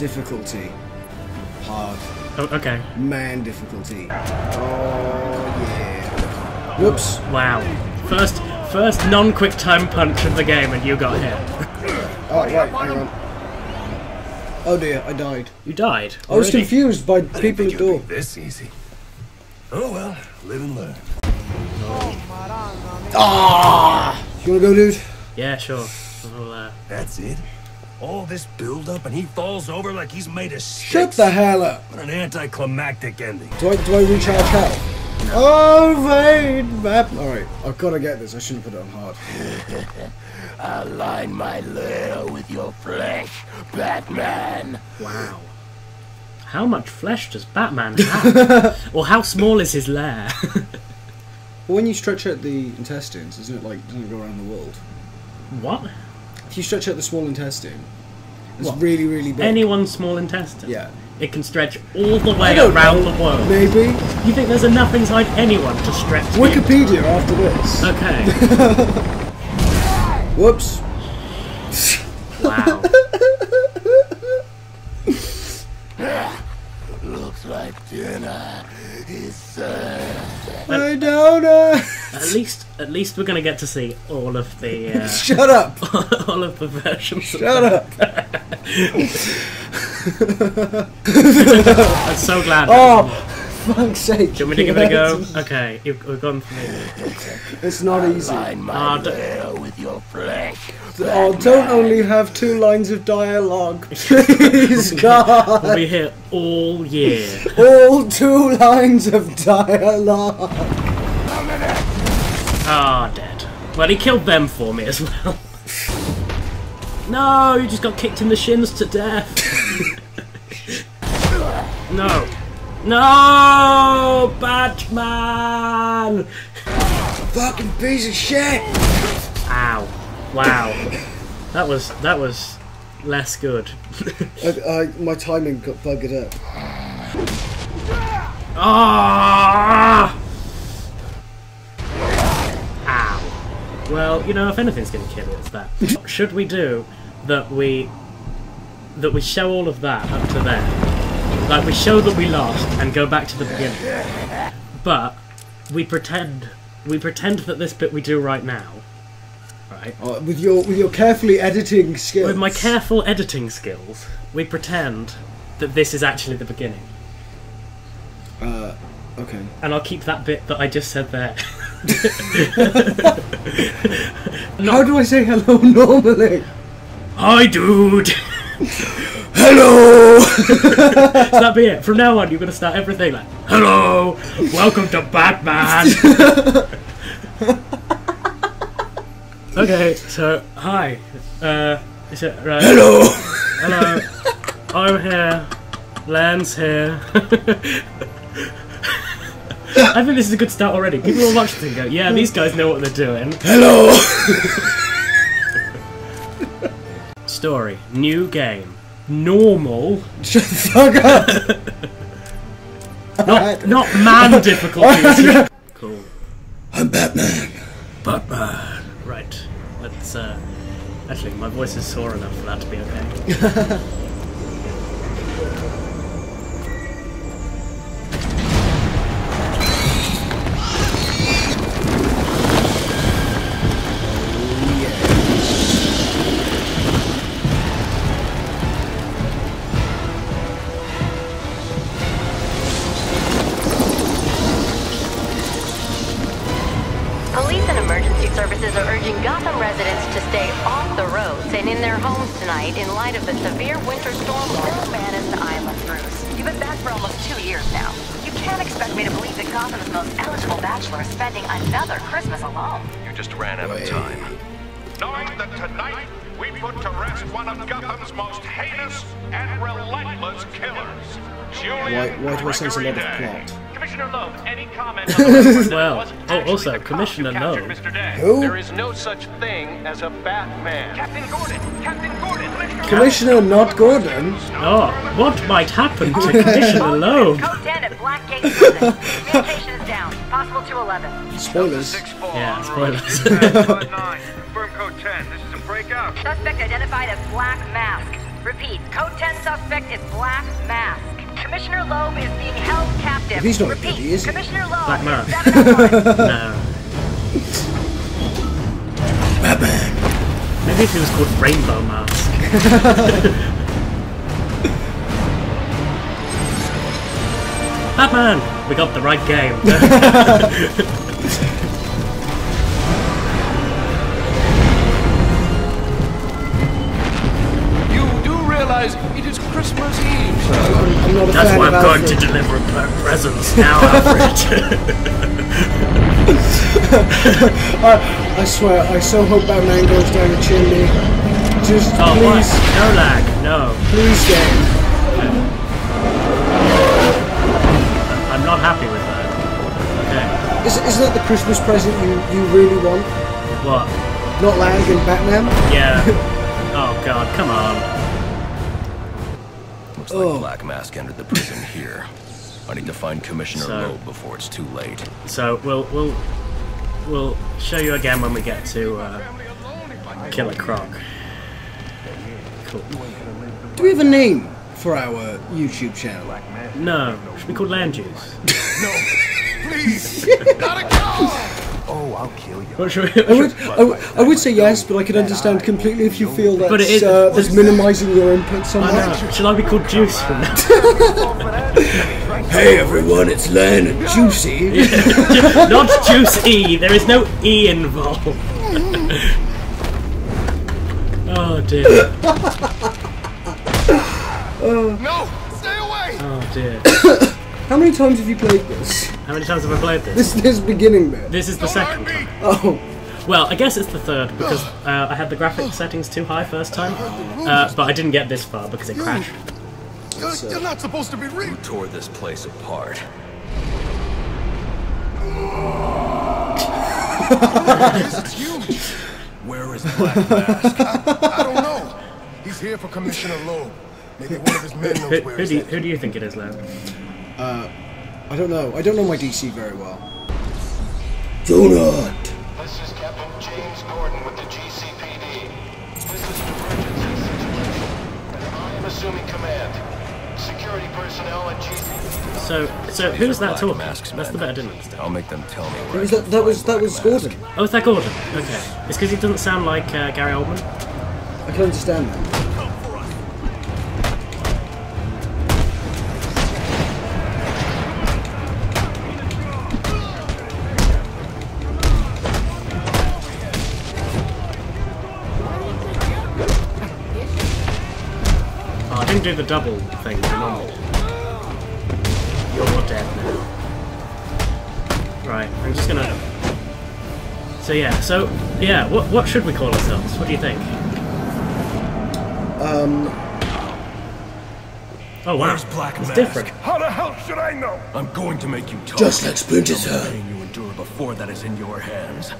Difficulty. Hard. Oh, okay. Man difficulty. Oh yeah. Whoops. Wow. First, first non-quick time punch of the game, and you got hit. Oh right, hang on. Oh dear, I died. You died. I was confused by I people think at it door. this easy. Oh well, live and learn. Ah! You wanna go, dude? Yeah, sure. We'll, uh, That's it. All this build up and he falls over like he's made of sticks. Shut the hell up. What an anticlimactic ending. Do I do I recharge health? Oh wait, map. All right, I've got to get this. I shouldn't put it on hard. I'll line my lair with your flesh, Batman. wow. How much flesh does Batman have? or how small is his lair? Well, when you stretch out the intestines, isn't it like doesn't it go around the world? what? If you stretch out the small intestine, it's What? really really big. Anyone's small intestine. Yeah. It can stretch all the way don't around know. the world. Maybe. You think there's enough inside anyone to stretch? the- Wikipedia after this. Okay. Whoops. wow. Looks like dinner is served. I don't know. At least, at least we're gonna get to see all of the, uh, Shut up. all of the versions. Shut up. I'm so glad. Oh, fuck's sake. Do you want me to give it a go? Okay, you've, we've gone for me. It's not easy. Align my d- with your flesh. Oh, don't only have two lines of dialogue, please, God. We'll be here all year. All two lines of dialogue. Ah, dead. Well, he killed them for me as well. No, you just got kicked in the shins to death. no. No, Batman! Fucking piece of shit. Ow. Wow. That was that was less good. I, I, my timing got buggered up. Ah! Well, you know, if anything's going to kill it, it's that. Should we do that we that we show all of that up to there? Like we show that we lost and go back to the beginning, but we pretend we pretend that this bit we do right now, right? Uh, with your with your carefully editing skills. With my careful editing skills, we pretend that this is actually the beginning. Uh, okay. And I'll keep that bit that I just said there. How do I say hello normally? Hi, dude! Hello. So that be it. From now on, you're going to start everything like, Hello! Welcome to Batman! okay, so, hi. Uh, is it right? Hello. Hello. I'm here. Lan's here. I think this is a good start already. People will watch this and go, yeah, these guys know what they're doing. Hello. Story. New game. Normal. Shut the fuck up. Not, not man difficulties. cool. I'm Batman. Batman. Right. Let's, uh. Actually, my voice is sore enough for that to be okay. And in their homes tonight in light of the severe winter storm. Bill Bannon's Island, Bruce. You've been back for almost two years now. You can't expect me to believe that Gotham's most eligible bachelor is spending another Christmas alone. You just ran out of time. knowing that tonight we put to rest one of Gotham's most heinous and relentless killers. Julian Why, why do I sense a lot of plot? Commissioner Loeb, any comment on the rumor that Well, oh, also, the cop who Commissioner captured Loeb. Mr. Day? Who? There is no such thing as a Batman. Captain Gordon! Captain Gordon! Mr. Commissioner, not Gordon. Oh, what might happen to Commissioner Loeb? Code 10 at Blackgate Prison. Is down. Possible 211. Spoilers. Yeah, spoilers. Dispatch 5-9. Confirm code 10. This is a breakout. Suspect identified as Black Mask. Repeat, code 10 suspect is Black Mask. Commissioner Loeb is being held captive. If he's not a Repeat, goodie, is he? Commissioner Loeb Black is Mask. 701. No. Maybe if he was called Rainbow Mask. Batman! We got the right game. That's why I'm going to deliver pre- presents now, Alfred. I swear, I so hope Batman goes down the chimney. Just oh, what? please, No lag. No. please, game. I'm not happy with that. Okay. Is, isn't that the Christmas present you, you really want? What? Not lag and Batman? Yeah. oh god, come on. Looks like Oh. Black Mask entered the prison here. I need to find Commissioner So- Loeb before it's too late. So we'll we'll we'll show you again when we get to uh, Killer Croc. Cool. Do we have a name for our YouTube channel? No, should be called Land Juice. Please, not again! Oh, I'll kill you. What should we, I would, I, would, I would say yes, but I could understand completely if you feel But it that's, is- uh, that's minimising your input somewhat. I know. Shall I be called Juice from now? Hey everyone, it's Len and Juicy. Not Juice E. There is no E involved. oh dear. No, stay away! Oh dear. How many times have you played this? How many times have I played this? This this beginning bit. This is the second time. Oh, Well, I guess it's the third because uh, I had the graphic settings too high first time, uh, but I didn't get this far because it crashed. You're, you're not supposed to be reading. Tore this place apart. It's huge. Where is Black Mask? I don't know. He's here for Commissioner Loeb. Maybe one of his men Who, where who he's do you, who do you think it is, Len? I don't know. I don't know my DC very well. Donut. This is Captain James Gordon with the GCPD. This is an emergency situation, and I am assuming command. Security personnel and GCPD. So, so who's that Black talking? Mask's That's the men. bit I didn't understand. I'll make them tell me That where was that, that was that was Gordon. Oh, is that Gordon? Okay. It's because he doesn't sound like uh, Gary Oldman. I can understand that. Didn't do the double thing that I normally do. You're dead now. Right, I'm just gonna. So yeah, so yeah, what what should we call ourselves? What do you think? Um, Oh wow, Where's Black it's Mask? different. How the hell should I know? I'm going to make you talk. just like Splinter Tell me the Cell. pain you endure before that is in your hands.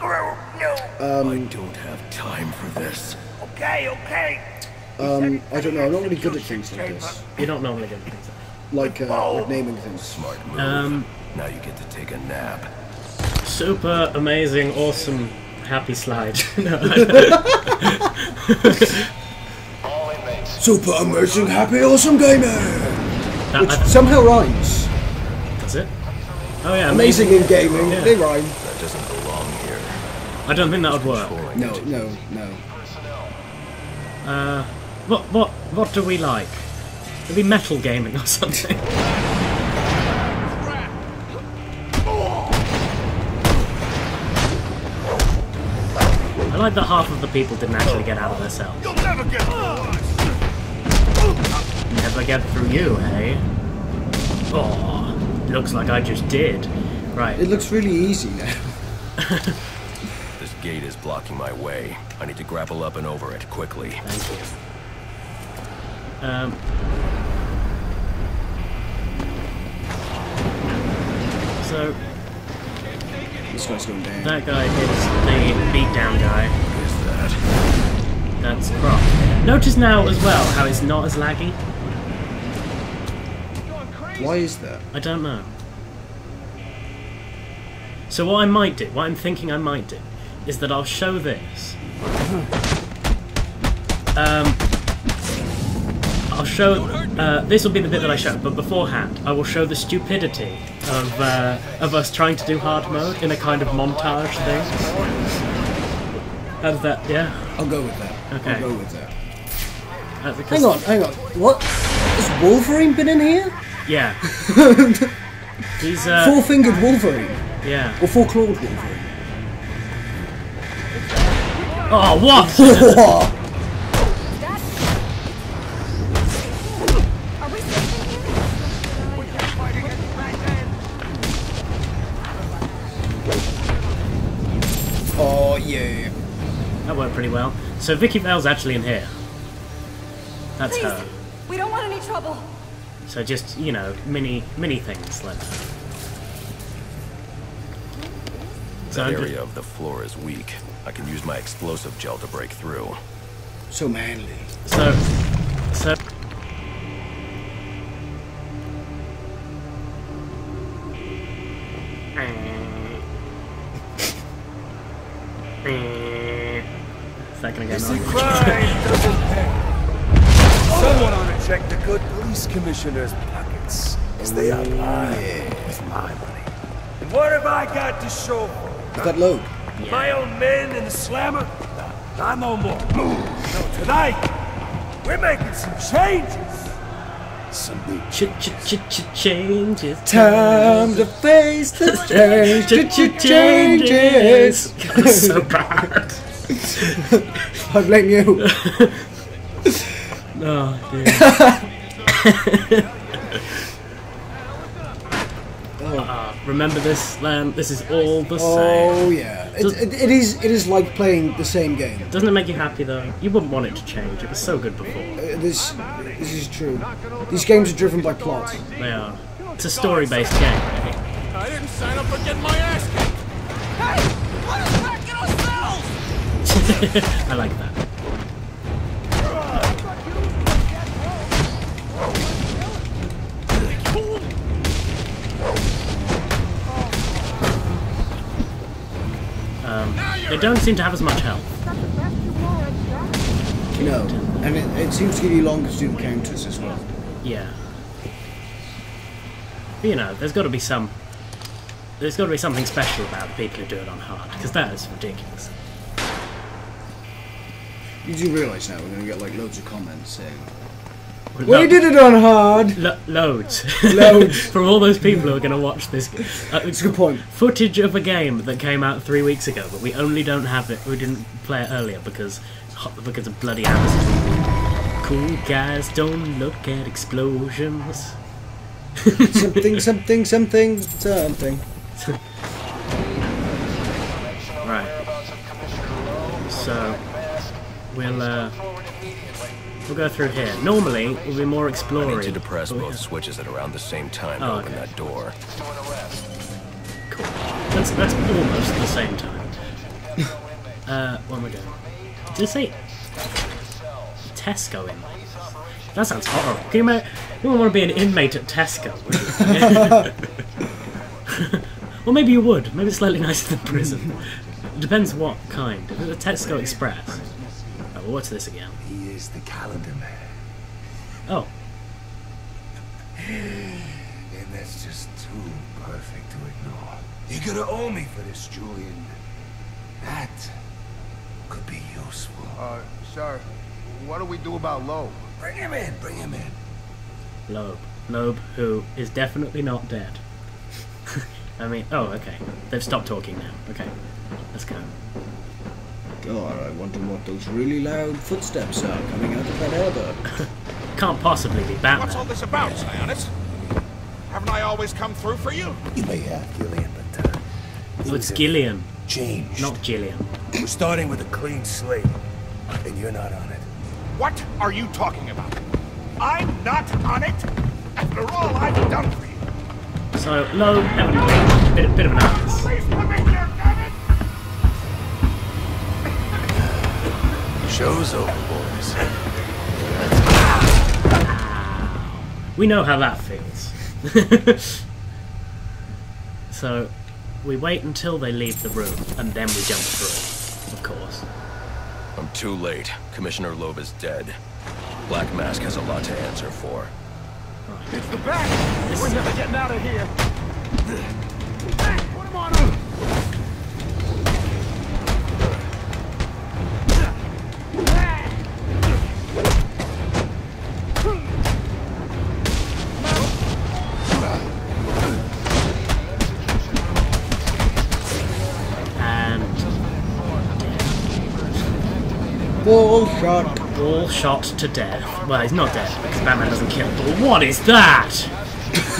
No, no. I don't have time for this. Okay, okay. Um, I don't know. I'm not really good at things like this, You don't normally do things. like uh, like naming things. Smart move. Um, now you get to take a nap. super amazing, awesome, happy slide. no, All inmates. Super amazing, happy, awesome gamer. that, Which I- somehow rhymes. that's it. Oh yeah, Amazing in gaming. Yeah. They rhyme. That doesn't belong here. I don't think that would work. No, no, no. Uh, what what what do we like? Maybe metal gaming or something. I like that half of the people didn't actually get out of their cells. You'll never get through us. Never get through you, hey? Oh, looks like I just did. Right. It looks really easy now. This gate is blocking my way. I need to grapple up and over it quickly. Thank you. Um. So This guy's going down. that guy is the beatdown guy. That? That's Croc. Notice now as well how it's not as laggy. Why is that? I don't know. So what I might do, what I'm thinking I might do, is that I'll show this. Um, I'll show. Uh, this will be the bit that I show, but beforehand, I will show the stupidity of uh, of us trying to do hard mode in a kind of montage thing. How's that? Yeah. I'll go with that. Okay. I'll go with that. Uh, Hang on, hang on. What? Has Wolverine been in here? Yeah. He's uh. Four-fingered Wolverine. Yeah. Or four-clawed Wolverine. Oh what? that worked pretty well. So Vicki Vale's actually in here. That's Please, her. we don't want any trouble. So just you know, mini mini things like that. So That area of the floor is weak. I can use my explosive gel to break through. So manly. So, so. Is that gonna get crime doesn't pay. Someone ought to check the good police commissioner's pockets. Cause they are oh, lined with my money. And what have I got to show for? Is that load? My own men in the slammer? Not no more. No, tonight, we're making some changes. Some big Ch ch ch ch changes. Time to face the change. Ch ch changes. changes. so bad. I blame you. Oh dear. Ah, remember this, Lamb? This is all the same. Oh yeah. It, it, it is. It is like playing the same game. Doesn't it make you happy though? You wouldn't want it to change. It was so good before. Uh, This. This is true. These games are driven by plot. They are. It's a story-based game. I didn't sign up for getting my ass kicked. Hey, let us back in ourselves! I like that. Um, they don't seem to have as much health. No. And it, it seems to give you longer to do counters as well. Yeah. But, you know, there's got to be some. There's got to be something special about the people who do it on hard, because that is ridiculous. You do realise now we're going to get like loads of comments saying, "We did it on hard." Lo- loads. Loads. From all those people who are going to watch this. Uh, It's a good point. footage of a game that came out three weeks ago, but we only don't have it. We didn't play it earlier because because of bloody Amazon. Cool guys don't look at explosions. something, something, something, something. we'll uh, we'll go through here. Normally we'll be more I exploring. need to depress both have- switches at around the same time to Oh, open okay. that door. Cool. That's that's almost the same time. uh, where am I going? Did it say Tesco in? That sounds horrible. Can you, ma- you wouldn't want to be an inmate at Tesco, would you? well, maybe you would. Maybe it's slightly nicer than prison. It depends what kind. If it's a Tesco Express. Well, what's this again? He is the calendar man. Oh, And that's just too perfect to ignore. You're gonna owe me for this, Julian. That could be useful. Uh, sir, what do we do about Loeb? Bring him in, bring him in. Loeb. Loeb, who is definitely not dead. I mean, oh, okay. They've stopped talking now. Okay, let's go. God, I wonder what those really loud footsteps are coming out of that elbow. Can't possibly be bad. What's all this about, Sionis? Haven't I always come through for you? You may have, Gillian, but uh, Oh, it's Gillian, changed. not Gillian. We're starting with a clean slate, and you're not on it. What are you talking about? I'm not on it? After all I've done for you. So, low, evidently, bit, bit of an ass. Show's over, boys. We know how that feels. so, we wait until they leave the room, and then we jump through, of course. I'm too late. Commissioner Loeb is dead. Black Mask has a lot to answer for. It's the back! We're never getting out of here! Shot. all shot to death. Well, he's not dead because Batman doesn't kill. But what is that?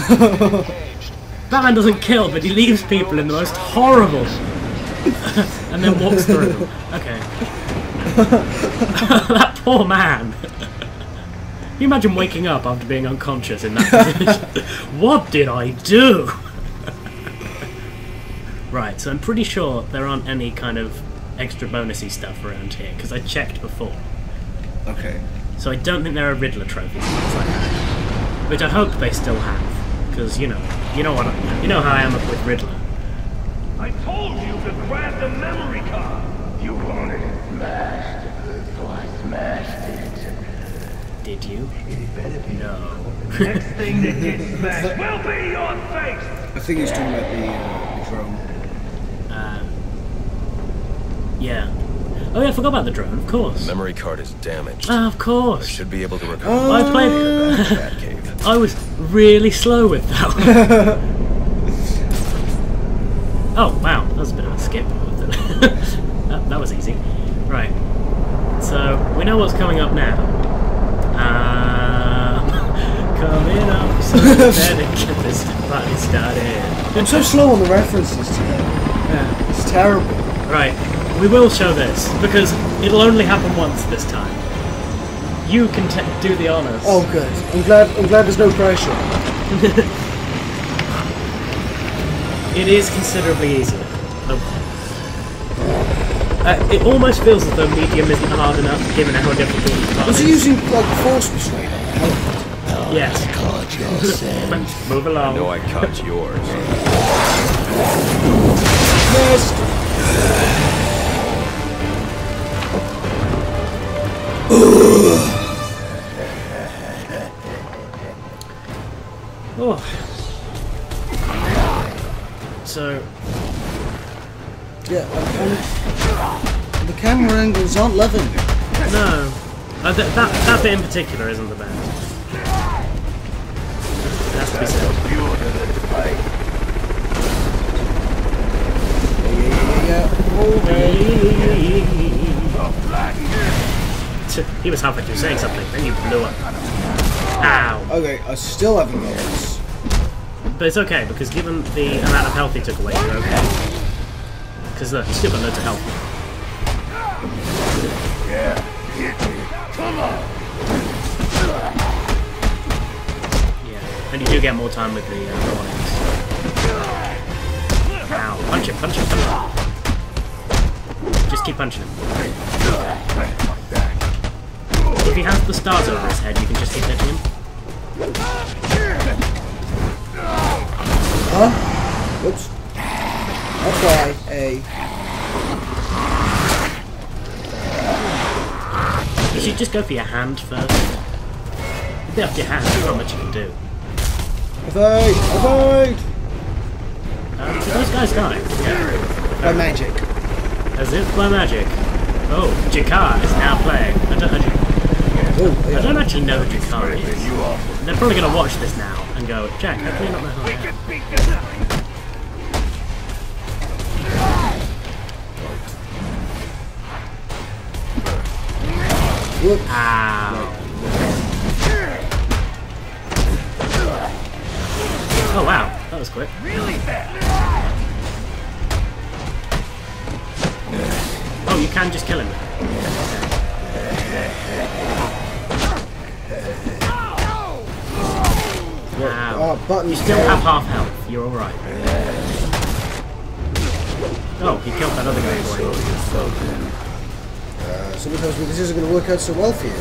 Batman doesn't kill, but he leaves people in the most horrible. and then walks through. Okay. that poor man. Can you imagine waking up after being unconscious in that position? what did I do? right, so I'm pretty sure there aren't any kind of extra bonusy stuff around here because I checked before. Okay. So I don't think there are Riddler trophies and things like that. Which I hope they still have, because you know, you know what, I, you know how I am with Riddler. I told you to grab the memory card! You wanted it smashed, so I smashed it. Did you? No. Next thing that gets smashed will be your face! I think he's talking about the, uh, the drone. Uh, yeah. Oh yeah, I forgot about the drone. Of course. Memory card is damaged. Ah, of course. I should be able to recover. Oh. I played. I was really slow with that one. oh wow, that was a bit of a skip. that, that was easy. Right. So we know what's coming up now. Um, coming up, so better get this party started. I'm so slow on the references today. Yeah. It's terrible. Right, we will show this because it'll only happen once this time. You can t- do the honors. Oh, good. I'm glad. I'm glad there's no pressure. It is considerably easier. Oh. Uh, it almost feels as though medium isn't hard enough, given how difficult the part Was he is. using like force restraint? Yes. I Move along. No, I caught yours. Missed. Oh. So, Yeah. And, and the camera angles aren't loving. no. Uh, th- that, that bit in particular isn't the best. It has to be said. He was halfway through saying something, then you blew up. Ow. Okay, I still haven't this. But it's okay, because given the amount of health he took away, you're okay. Because look, he's still got loads of health. Yeah, and you do get more time with the uh, warnings. Ow, punch him, punch him, punch him. Just keep punching him. If he has the stars over his head, you can just keep hitting him. Huh? Whoops. That's why a. You should just go for your hand first. If you have your hand, there's not much you can do. Evade! Evade! Um, did those guys die? Yeah. By magic. As if by magic. Oh, Jakar is now playing. I don't, I don't, Oh, I don't actually know who Jakar is. They're probably going to watch this now and go, Jack, how can you not know who I am? Whoop. Ow. Oh wow, that was quick. Really! Oh, you can just kill him. Ow. Oh, button. You still have half health. You're alright. Oh, he killed that other guy. boy. Uh, someone tells me this isn't going to work out so well for you.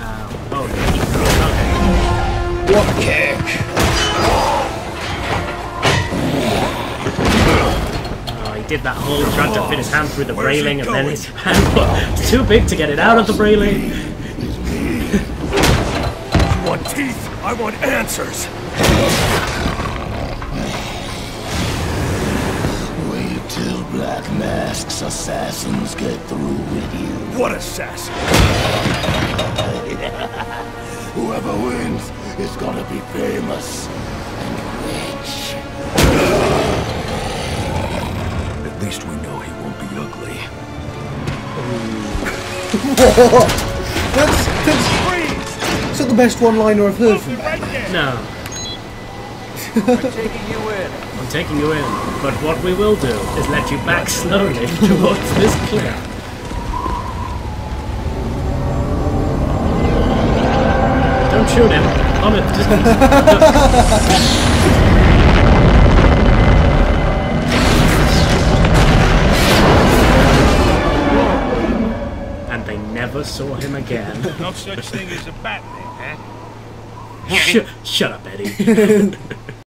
Ow. Oh, he, okay. What kick? Oh, he did that whole trying to fit his hand through the Where's railing, and then his hand was too big to get it out of the railing. You teeth? I want answers. Wait till Black Mask's assassins get through with you. What assassin? Whoever wins is gonna be famous and rich. At least we know he won't be ugly. That's, that's, that's not the best one-liner I've heard from Batman. No. I'm taking you in, I'm taking you in. but what we will do is let you back slowly towards this cliff. Don't shoot him. On it. Just and they never saw him again. No such thing as a Batman, huh? Sh- shut up, Eddie.